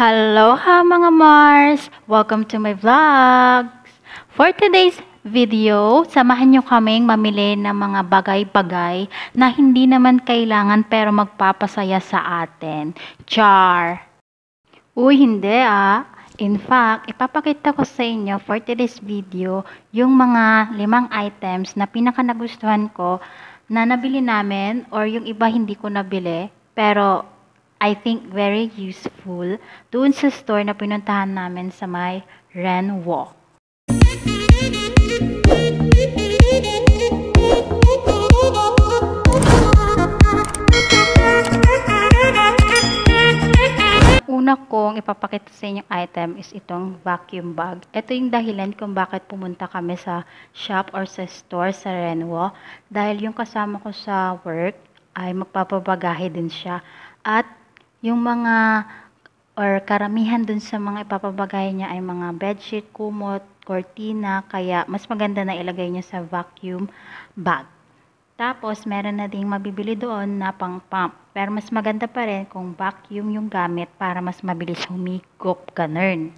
Hello ha mga Mars! Welcome to my vlogs! For today's video, samahan nyo kaming mamili ng mga bagay-bagay na hindi naman kailangan pero magpapasaya sa atin. Char! Uy, hindi ah! In fact, ipapakita ko sa inyo for today's video yung mga limang items na pinaka nagustuhan ko na nabili namin or yung iba hindi ko nabili pero I think very useful doon sa store na pinuntahan namin sa may Renwo. Una kong ipapakita sa inyong item is itong vacuum bag. Ito yung dahilan kung bakit pumunta kami sa shop or sa store sa Renwo. Dahil yung kasama ko sa work ay magpapabagahe din siya. At yung mga or karamihan dun sa mga ipapabagay niya ay mga bedsheet, kumot, cortina, kaya mas maganda na ilagay niya sa vacuum bag. Tapos, meron na ding mabibili doon na pang pump. Pero mas maganda pa rin kung vacuum yung gamit para mas mabilis humigop, ganun.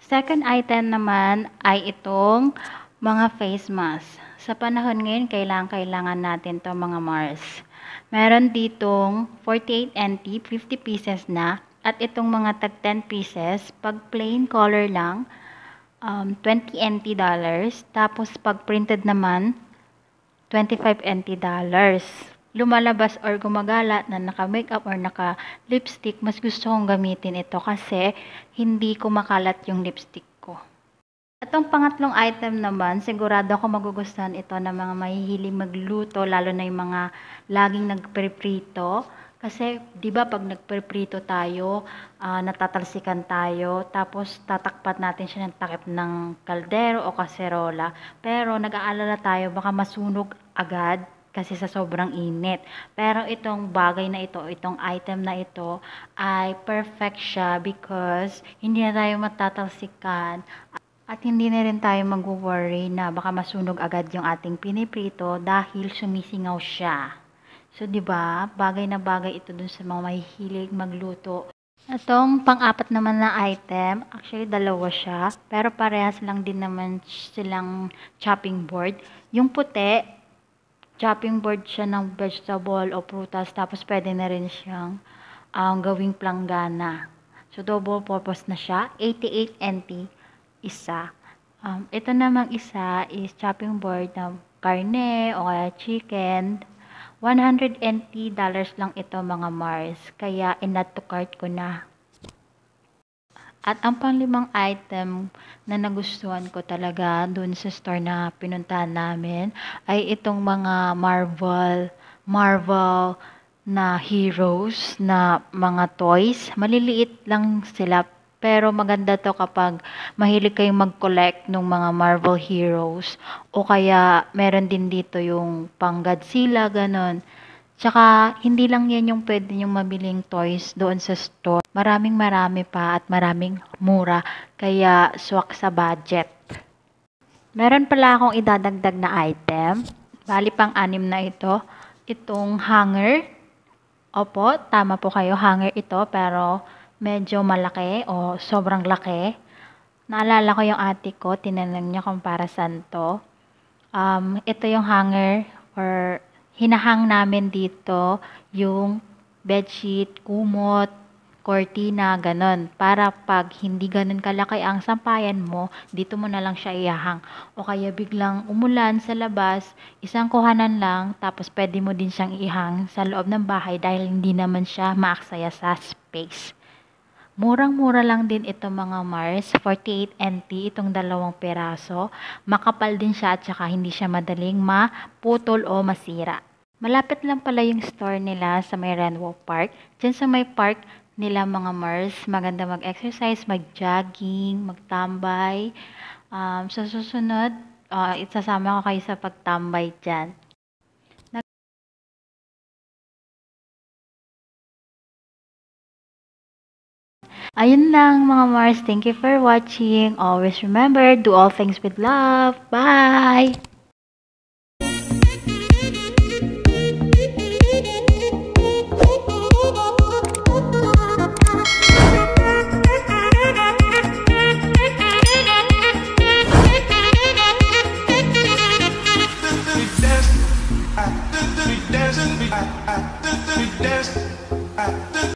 Second item naman ay itong mga face mask. Sa panahon ngayon, kailangan-kailangan natin to mga Mars. Meron ditong 48 NT, 50 pieces na. At itong mga tag 10 pieces, pag plain color lang, um, 20 NT dollars. Tapos pag printed naman, 25 NT dollars. Lumalabas or gumagala na naka-makeup or naka-lipstick, mas gusto kong gamitin ito kasi hindi kumakalat yung lipstick. Itong pangatlong item naman, sigurado ako magugustuhan ito ng mga mahihiling magluto, lalo na yung mga laging nagpreprito. Kasi, di ba, pag nagpreprito tayo, uh, natatalsikan tayo, tapos tatakpat natin siya ng takip ng kaldero o kaserola. Pero, nag-aalala tayo, baka masunog agad kasi sa sobrang init. Pero itong bagay na ito, itong item na ito, ay perfect siya because hindi na tayo matatalsikan at hindi na rin tayo mag-worry na baka masunog agad yung ating piniprito dahil sumisingaw siya. So, di ba bagay na bagay ito dun sa mga mahihilig magluto. Itong pang-apat naman na item, actually dalawa siya, pero parehas lang din naman silang chopping board. Yung puti, chopping board siya ng vegetable o prutas, tapos pwede na rin siyang um, gawing planggana. So, double purpose na siya. 88 NT isa. Um, ito namang isa is chopping board ng karne o kaya chicken. 180 dollars lang ito mga Mars. Kaya in-add to cart ko na. At ang panglimang item na nagustuhan ko talaga dun sa store na pinuntahan namin ay itong mga Marvel, Marvel na heroes na mga toys. Maliliit lang sila pero maganda to kapag mahilig kayong mag-collect ng mga Marvel heroes o kaya meron din dito yung pang Godzilla, ganon. Tsaka, hindi lang yan yung pwede yung mabiling toys doon sa store. Maraming marami pa at maraming mura, kaya swak sa budget. Meron pala akong idadagdag na item. Bali pang anim na ito. Itong hanger. Opo, tama po kayo, hanger ito, pero medyo malaki o sobrang laki. Naalala ko yung ate ko, tinanong niya kung para saan to. Um, ito yung hanger or hinahang namin dito yung bedsheet, kumot, cortina, ganon. Para pag hindi ganon kalaki ang sampayan mo, dito mo na lang siya ihahang. O kaya biglang umulan sa labas, isang kuhanan lang, tapos pwede mo din siyang ihang sa loob ng bahay dahil hindi naman siya maaksaya sa space. Murang-mura lang din ito mga Mars, 48 NT itong dalawang peraso. Makapal din siya at saka hindi siya madaling maputol o masira. Malapit lang pala yung store nila sa may Renwo Park. Diyan sa may park nila mga Mars, maganda mag-exercise, mag-jogging, magtambay. Um, sa susunod, uh, isasama ko kayo sa pagtambay dyan. Ayun lang mga Mars. Thank you for watching. Always remember, do all things with love. Bye!